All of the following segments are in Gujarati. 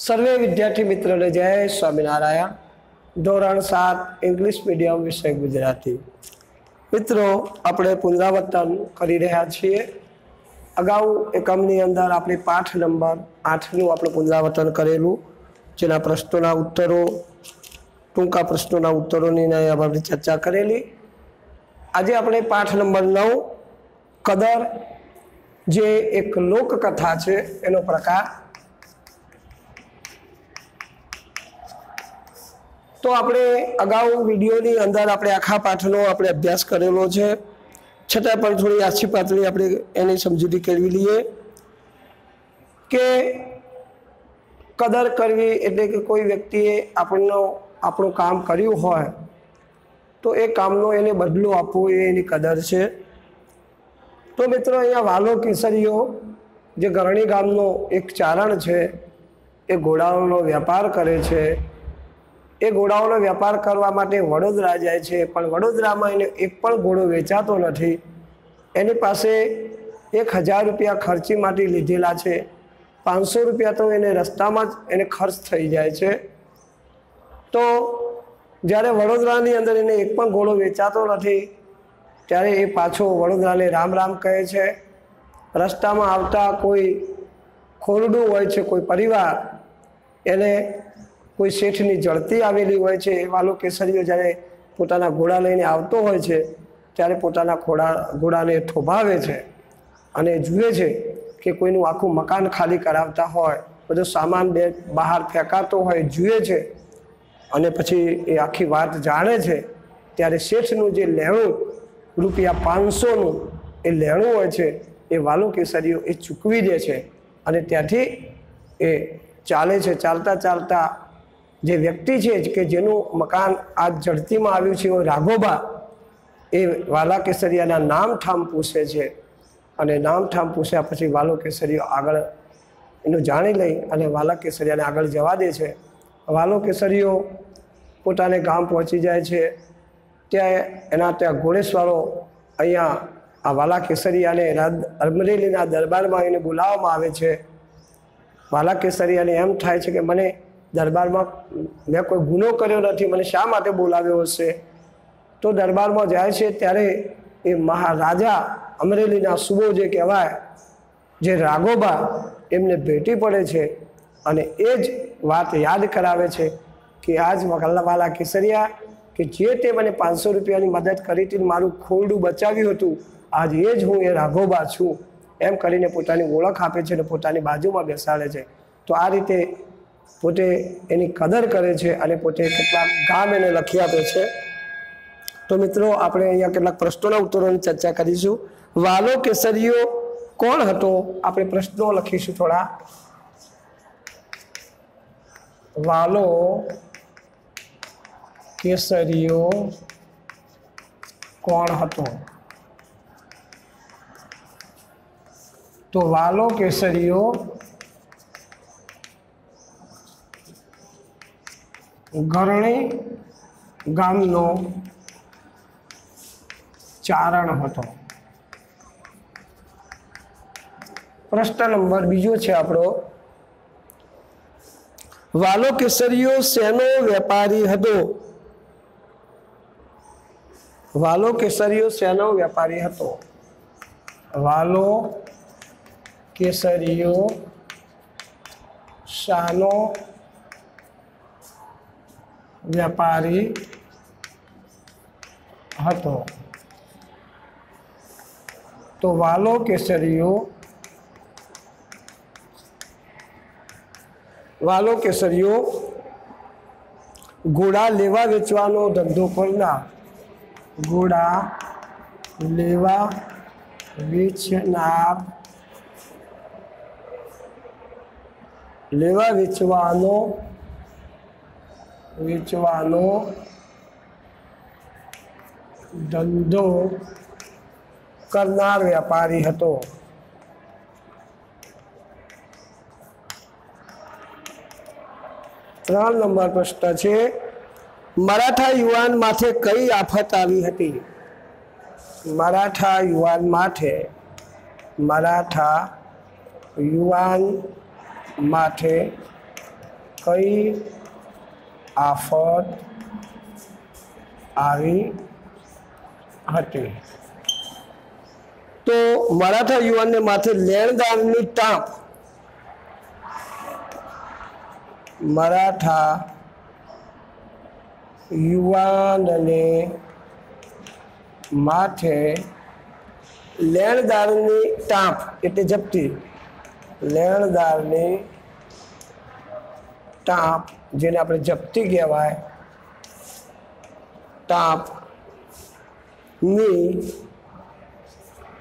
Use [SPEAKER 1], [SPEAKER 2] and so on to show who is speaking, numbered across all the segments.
[SPEAKER 1] સર્વે વિદ્યાર્થી મિત્રોને જય સ્વામિનારાયણ. ધોરણ સાત, ઇંગ્લિશ મીડિયમ વિષય ગુજરાતી. મિત્રો, આપણે પુનરાવર્તન કરી રહ્યા છીએ. અગાઉ એકમની અંદર આપણે પાઠ નંબર આઠનું આપણે પુનરાવર્તન કરેલું. જેના પ્રશ્નોના ઉત્તરો, ટૂંકા પ્રશ્નોના ઉત્તરોની આપણે ચર્ચા કરેલી. આજે આપણે પાઠ નંબર નવ, કદર જે એક લોકકથા છે, એનો પ્રકાર તો આપણે અગાઉ વિડીયોની અંદર આપણે આખા પાઠનો આપણે અભ્યાસ કરેલો છે. છતાં પણ થોડી આછી પાતળી આપણે એની સમજૂતી કરવી લઈએ કે કદર કરવી એટલે કે કોઈ વ્યક્તિએ આપણનો, આપણું કામ કર્યું હોય તો એ કામનો એને બદલો આપવો એ એની કદર છે. તો મિત્રો અહીંયા વાલો કેસરીઓ, જે ગરણી ગામનો એક ચારણ છે, એ ઘોડાઓનો વેપાર કરે છે. એ ઘોડાઓનો વેપાર કરવા માટે વડોદરા જાય છે, પણ વડોદરામાં એને એક પણ ઘોડો વેચાતો નથી. એની પાસે એક હજાર રૂપિયા ખર્ચી માટે લીધેલા છે. પાંચસો રૂપિયા તો એને રસ્તામાં જ એને ખર્ચ થઈ જાય છે. તો જ્યારે વડોદરાની અંદર એને એક પણ ઘોડો વેચાતો નથી, ત્યારે એ પાછો વડોદરાને રામ રામ કહે છે. રસ્તામાં આવતા કોઈ ખોરડું હોય છે, કોઈ પરિવાર, એને કોઈ શેઠની જળતી આવેલી હોય છે વાલો કેસરીઓ જ્યારે પોતાના ઘોડા લઈને આવતો હોય છે, ત્યારે પોતાના ઘોડા ઘોડાને થોભાવે છે અને જુએ છે કે કોઈનું આખું મકાન ખાલી કરાવતા હોય, બધો સામાન બે બહાર ફેંકાતો હોય, જુએ છે અને પછી એ આખી વાત જાણે છે, ત્યારે શેઠનું જે લેણું, રૂપિયા પાંચસોનું એ લેણું હોય છે, એ વાલો કેસરીઓ એ ચૂકવી દે છે અને ત્યાંથી એ ચાલે છે, ચાલતા ચાલતા જે વ્યક્તિ છે કે જેનું મકાન આ જડતીમાં આવ્યું છે રાઘોબા એ વાલા કેસરિયાના નામ ઠામ પૂછે છે અને નામ ઠામ પૂછ્યા પછી વાલો કેસરીઓ આગળ એનું જાણી લઈ અને વાલા કેસરિયાને આગળ જવા દે છે. વાલો કેસરીઓ પોતાને ગામ પહોંચી જાય છે. ત્યાં એના ત્યાં ઘોડેસવારો અહીંયા આ વાલા કેસરિયાને અમરેલીના દરબારમાં એને બોલાવવામાં આવે છે. વાલા કેસરિયાને એમ થાય છે કે મને દરબારમાં મેં કોઈ ગુનો કર્યો નથી, મને શા માટે બોલાવ્યો હશે? તો દરબારમાં જાય છે ત્યારે એ મહારાજા અમરેલીના સુબો જે કહેવાય, જે રાઘોબા, એમને ભેટી પડે છે અને એ જ વાત યાદ કરાવે છે કે આજ વાલા કેસરિયા કે જે તે મને પાંચસો રૂપિયાની મદદ કરી હતી મારું ખોરડું બચાવ્યું હતું, આજ એ જ હું એ રાઘોબા છું. એમ કરીને પોતાની ઓળખ આપે છે અને પોતાની બાજુમાં બેસાડે છે. તો આ રીતે પોતે એની કદર કરે છે અને પોતે કેટલાક ગામ એને લખી આપે છે. તો મિત્રો, આપણે અહીંયા કેટલાક પ્રશ્નોના ઉત્તરોની ચર્ચા કરીશું. વાલો કેસરીઓ કોણ હતો? આપણે પ્રશ્નો લખીશું થોડા. વાલો કેસરીઓ કોણ હતો? તો વાલો કેસરીઓ ગરણી ગામનો ચારણ હતો. પ્રશ્ન નંબર બીજો છે આપણો. વાલો કેસરીયો શેનો વેપારી હતો? વાલો કેસરીયો શેનો વેપારી હતો? વાલો કેસરીયો શાનો વેપારી હતો તો વાલો કેસરીઓ વાલો કેસરીઓ ઘોડા લેવા વેચવાનો ધંધો કરનાર ઘોડા લેવા વેચનાર લેવા વેચવાનો વેચવાનો ધંધો કરનાર વેપારી હતો. ત્રણ નંબર પ્રશ્ન છે, મરાઠા યુવાન માથે કઈ આફત આવી હતી? મરાઠા યુવાન માથે, મરાઠા યુવાન માથે કઈ આફત આવી હતી. તો મરાઠા યુવાનને માથે લેણદારની ટાંપ મરાઠા યુવાનને માથે લેણદારની ટાંપ એટલે જપ્તી. લેણદારની ટાંપ જેને આપણે જપ્તી કહેવાય તાપની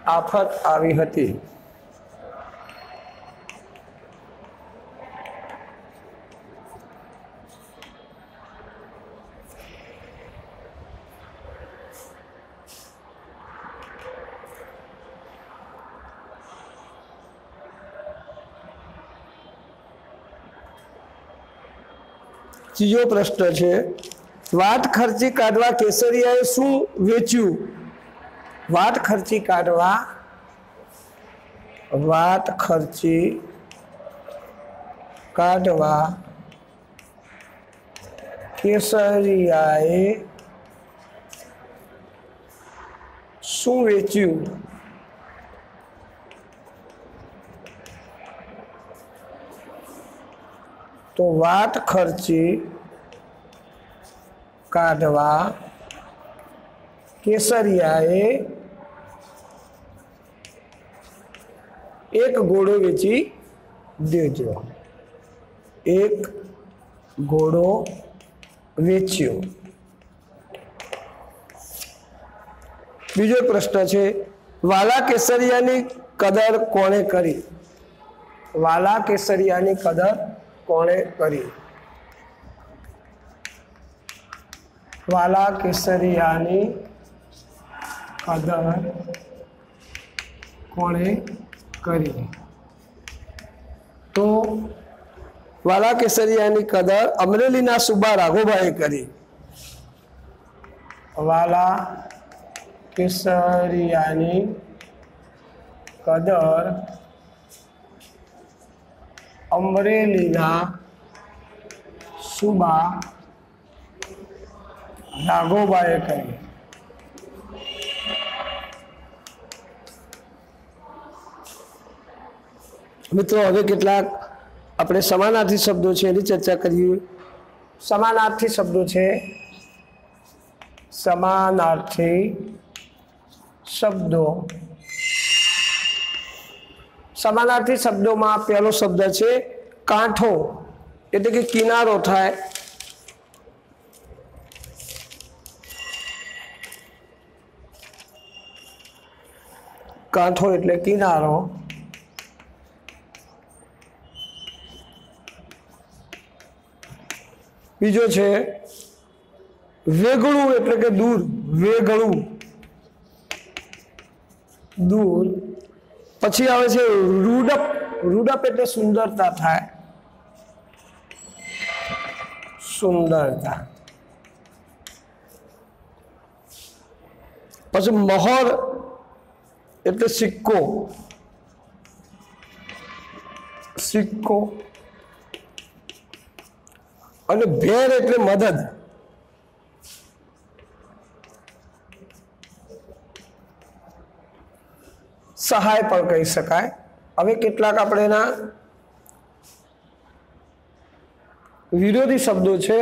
[SPEAKER 1] આફત આવી હતી. ત્રીજો પ્રશ્ન છે વાત ખર્ચી કાઢવા કેસરિયાએ શું વેચ્યું? વાત ખર્ચી કાઢવા વાત ખર્ચી કાઢવા કેસરિયાએ શું વેચ્યું? તો વાત ખર્ચી કાઢવા કેસરિયાએ એક ઘોડો વેચી દેજો એક ઘોડો વેચ્યો. બીજો પ્રશ્ન છે, વાલા કેસરિયાની કદર કોણે કરી? વાલા કેસરિયાની કદર કોણે કરી? વાલા કેસરિયાની કદર કોણે કરી? તો વાલા કેસરિયાની કદર અમરેલીના સુબા રાઘોભાઈએ કરી. વાલા કેસરિયાની કદર અમરેલીના સુબા રાઘોબાએ કરી મિત્રો હવે કેટલાક આપણે સમાનાર્થી શબ્દો છે એની ચર્ચા કરીએ. સમાનાર્થી શબ્દો છે સમાનાર્થી શબ્દો. સમાનાર્થી શબ્દોમાં પહેલો શબ્દ છે કાંઠો. એટલે કે કિનારો થાય. કાંઠો એટલે કિનારો. બીજો છે વેગળું એટલે કે દૂર. વેગળું. દૂર. પછી આવે છે રૂડપ રૂડપ એટલે સુંદરતા થાય. સુંદરતા. પછી મહોર એટલે સિક્કો. સિક્કો. અને ભેર એટલે મદદ. સહાય પણ કહી શકાય. હવે કેટલાક આપણે એના વિરોધી શબ્દો છે,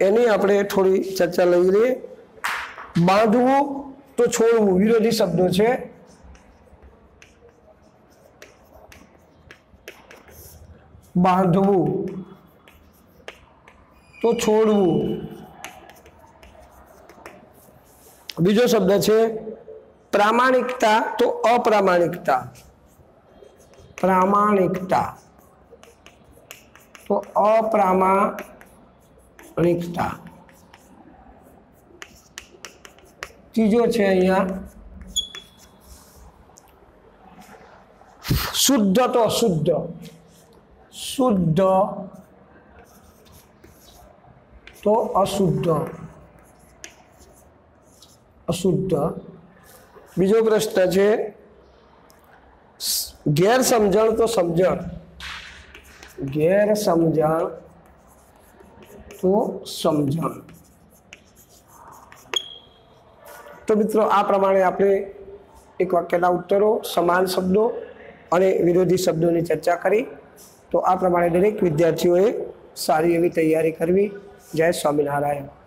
[SPEAKER 1] એની આપણે થોડી ચર્ચા લઈ લઈએ. બાંધવું તો છોડવું, વિરોધી શબ્દો છે. બાંધવું તો છોડવું. બીજો શબ્દ છે પ્રામાણિકતા તો અપ્રામાણિકતા. પ્રામાણિકતા તો અપ્રામાણિકતા. ત્રીજો છે અહીંયા શુદ્ધ તો અશુદ્ધ શુદ્ધ તો અશુદ્ધ. અશુદ્ધ. બીજો પ્રશ્ન છે, ગેરસમજણ તો સમજણ. ગેરસમજણ તો સમજણ. તો મિત્રો, આ પ્રમાણે આપણે એક વાક્યના ઉત્તરો, સમાન શબ્દો અને વિરોધી શબ્દોની ચર્ચા કરી. તો આ પ્રમાણે દરેક વિદ્યાર્થીઓએ સારી એવી તૈયારી કરવી. જય સ્વામિનારાયણ.